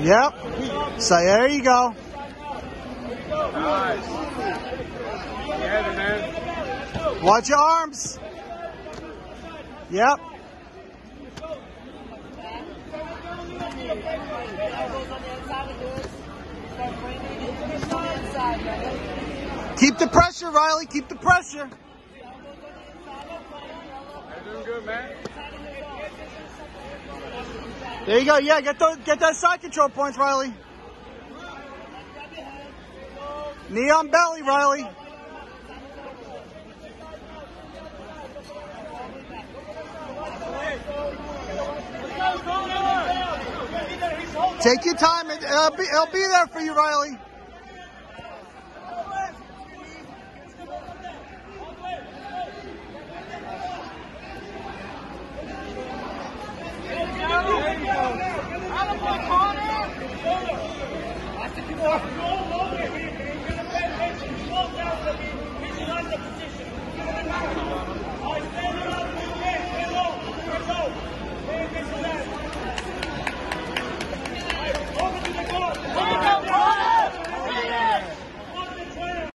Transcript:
Yep. So there you go. Nice. Watch your arms. Yep. Keep the pressure, Riley. Keep the pressure. Doing good, man. There you go. Yeah, get those, get that side control points, Riley. Knee on belly, Riley. Take your time. It'll be, it'll be there for you, Riley. Position.